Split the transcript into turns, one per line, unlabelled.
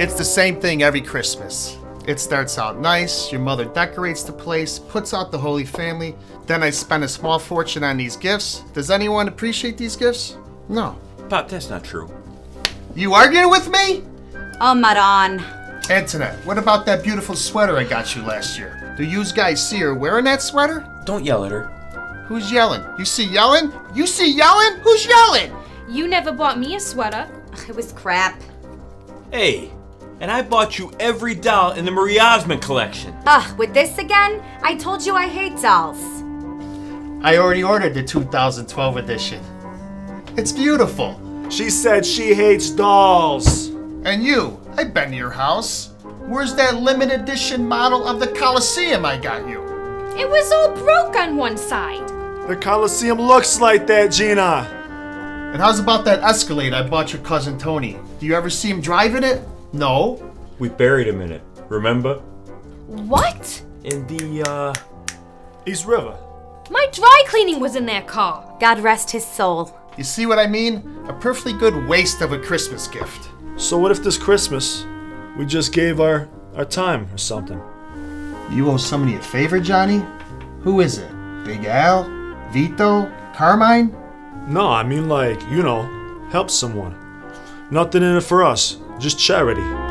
It's the same thing every Christmas. It starts out nice, your mother decorates the place, puts out the Holy Family, then I spend a small fortune on these gifts. Does anyone appreciate these gifts? No.
Pop, that's not true.
You arguing with me?
Oh, Maran.
Antoinette, what about that beautiful sweater I got you last year? Do you guys see her wearing that sweater?
Don't yell at her.
Who's yelling? You see yelling? You see yelling? Who's yelling?
You never bought me a sweater.
It was crap.
Hey, and I bought you every doll in the Marie Osmond collection.
Ugh, with this again? I told you I hate dolls.
I already ordered the 2012 edition. It's beautiful.
She said she hates dolls.
And you, I've been to your house. Where's that limited edition model of the Colosseum I got you?
It was all broke on one side.
The Colosseum looks like that, Gina.
And how's about that Escalade I bought your cousin Tony? Do you ever see him driving it? No.
We buried him in it, remember?
What?
In the, uh.
East River.
My dry cleaning was in that car.
God rest his soul.
You see what I mean? A perfectly good waste of a Christmas gift.
So what if this Christmas we just gave our our time or something?
You owe somebody a favor, Johnny? Who is it? Big Al? Vito? Carmine?
No, I mean like, you know, help someone. Nothing in it for us, just charity.